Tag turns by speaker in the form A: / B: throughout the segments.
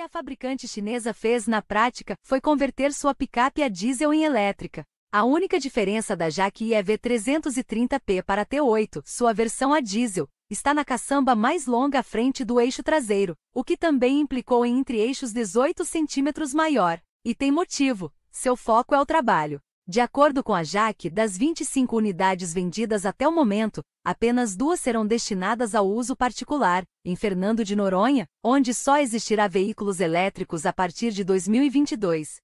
A: a fabricante chinesa fez na prática foi converter sua picape a diesel em elétrica. A única diferença da Jaque EV 330P para a T8, sua versão a diesel, está na caçamba mais longa à frente do eixo traseiro, o que também implicou em entre-eixos 18 centímetros maior. E tem motivo, seu foco é o trabalho. De acordo com a Jaque, das 25 unidades vendidas até o momento, apenas duas serão destinadas ao uso particular, em Fernando de Noronha, onde só existirá veículos elétricos a partir de 2022.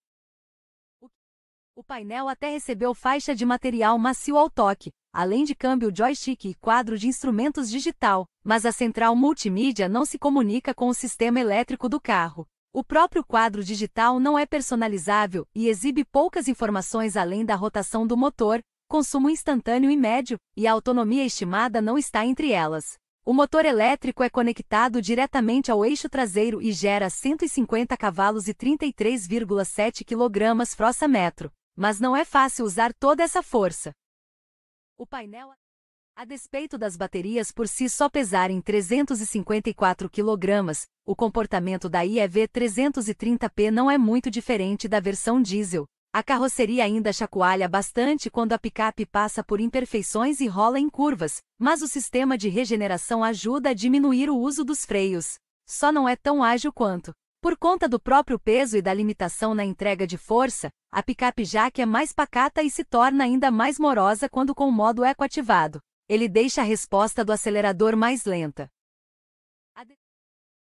A: O painel até recebeu faixa de material macio ao toque, além de câmbio joystick e quadro de instrumentos digital, mas a central multimídia não se comunica com o sistema elétrico do carro. O próprio quadro digital não é personalizável e exibe poucas informações além da rotação do motor, consumo instantâneo e médio, e a autonomia estimada não está entre elas. O motor elétrico é conectado diretamente ao eixo traseiro e gera 150 cavalos e 33,7 kg força-metro, mas não é fácil usar toda essa força. O painel a despeito das baterias por si só pesarem 354 kg, o comportamento da IEV 330P não é muito diferente da versão diesel. A carroceria ainda chacoalha bastante quando a picape passa por imperfeições e rola em curvas, mas o sistema de regeneração ajuda a diminuir o uso dos freios. Só não é tão ágil quanto. Por conta do próprio peso e da limitação na entrega de força, a picape Jaque é mais pacata e se torna ainda mais morosa quando com o modo eco ativado ele deixa a resposta do acelerador mais lenta.